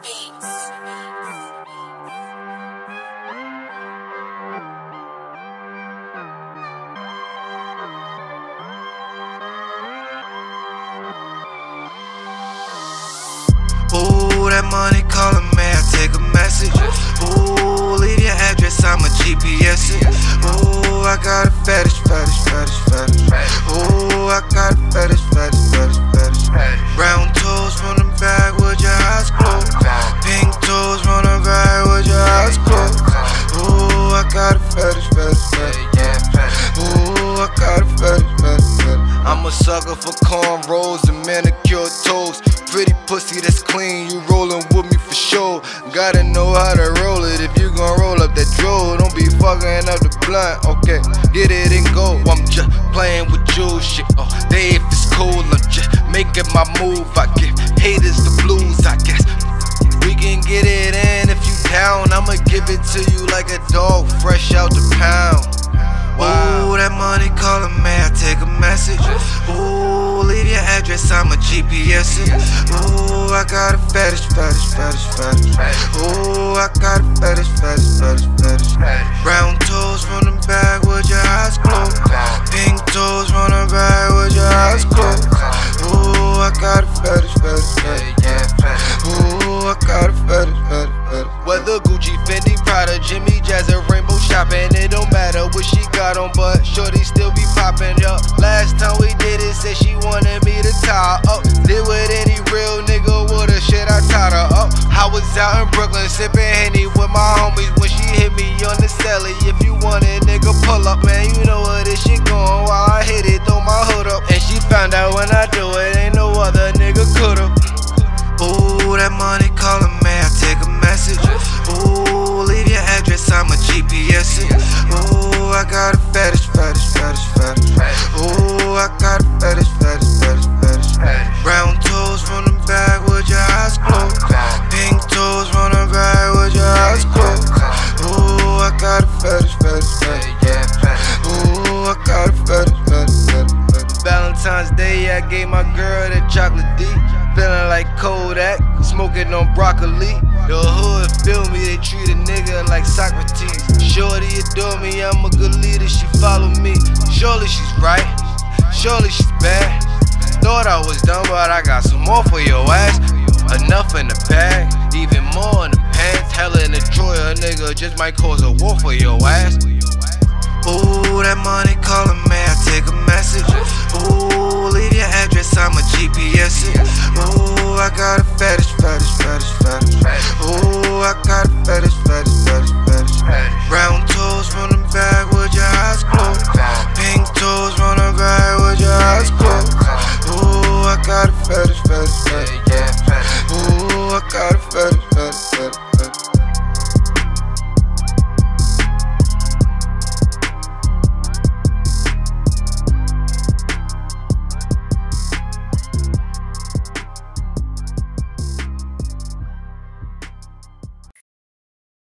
Ooh, that money calling a sucker for cornrows and manicured toes. Pretty pussy that's clean, you rollin' with me for sure. Gotta know how to roll it if you gon' roll up that dro. Don't be fucking up the blunt, okay? Get it and go. I'm just playing with you, shit. Oh, they if it's cool, I'm just making my move. I give haters the blues, I guess. We can get it in if you down. I'ma give it to you like a dog fresh out the pound. Message. Ooh, leave your address, I'm a GPS it. Ooh, I got a fetish, fetish, fetish, fetish. Ooh, I got a fetish, fetish, fetish, fetish. Prada, Jimmy, Jazz, or Rainbow shopping, it don't matter what she got on, but shorty still be popping up. Last time we did it, said she wanted me to tie up. Did with any real nigga woulda shit, I tied her up. I was out in Brooklyn sipping Henny with my homies when she hit me on the celly. If you want it, nigga, pull up, man. You know where this shit going. While I hit it, throw my hood it. Ooh, I got a fetish, fetish, fetish, fetish. Ooh, I got a fetish, fetish, fetish, fetish. Brown toes the back with your eyes closed. Pink toes the back with your eyes closed. Ooh, I got a fetish, fetish, fetish. Ooh, I got a fetish, fetish, fetish. Valentine's Day, I gave my girl that chocolate D. Like Kodak, smoking on broccoli. The hood feel me, they treat a nigga like Socrates. Shorty adore me, I'm a good leader, she follow me. Surely she's right, surely she's bad. Thought I was done, but I got some more for your ass. Enough in the bag, even more in the pants. Hella in the drawer, a nigga just might cause a war for your ass. past